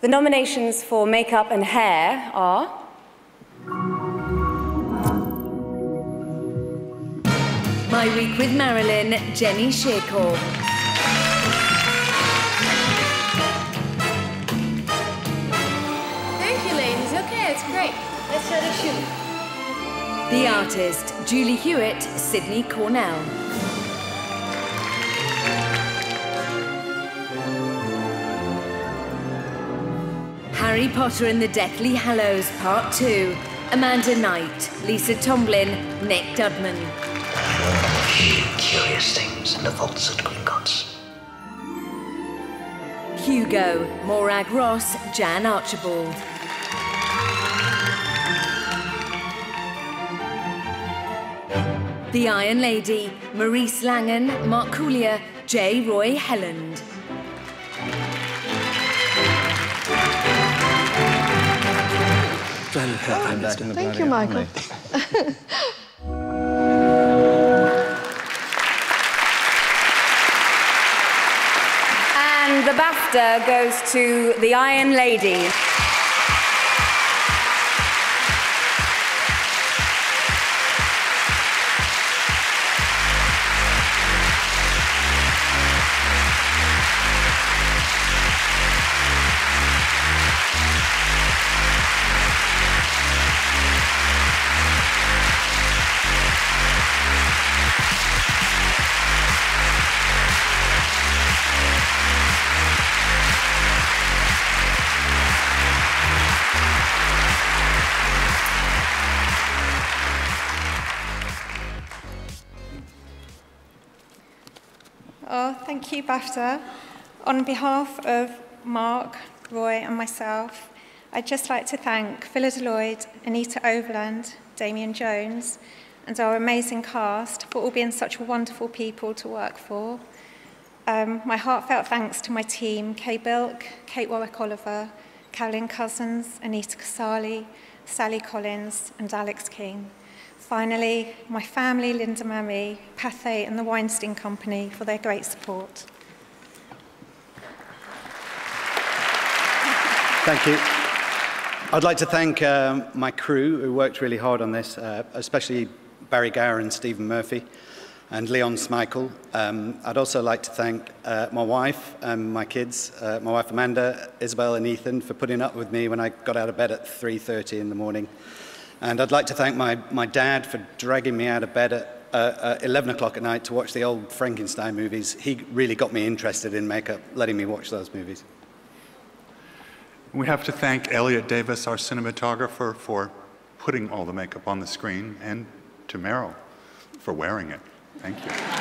The nominations for makeup and hair are My Week with Marilyn, Jenny Shircore. Thank you, ladies. Okay, it's great. Let's start a shoot. The artist, Julie Hewett, Cydney Cornell. Harry Potter and the Deathly Hallows Part 2. Amanda Knight, Lisa Tomblin, Nick Dudman. Curious things in the vaults at Gringotts. Hugo, Morag Ross, Jan Archibald. The Iron Lady, Marese Langan, Mark Coulier, J. Roy Helland. Oh, Thank you, Michael. And the BAFTA goes to The Iron Lady. Oh, thank you, BAFTA. On behalf of Mark, Roy and myself, I'd just like to thank Phyllis Lloyd, Anita Overland, Damien Jones and our amazing cast for all being such wonderful people to work for. Um, my heartfelt thanks to my team, Kay Bilk, Kate Warwick-Oliver, Carolyn Cousins, Anita Casali, Sally Collins and Alex King. Finally, my family, Linda Mammy, Pathé, and the Weinstein Company for their great support. Thank you. I'd like to thank um, my crew who worked really hard on this, uh, especially Barry Gower and Stephen Murphy and Leon Smeichel. Um, I'd also like to thank uh, my wife and my kids, uh, my wife Amanda, Isabel and Ethan for putting up with me when I got out of bed at 3.30 in the morning. And I'd like to thank my, my dad for dragging me out of bed at uh, uh, 11 o'clock at night to watch the old Frankenstein movies. He really got me interested in makeup, letting me watch those movies. We have to thank Elliot Davis, our cinematographer, for putting all the makeup on the screen, and to Meryl for wearing it. Thank you.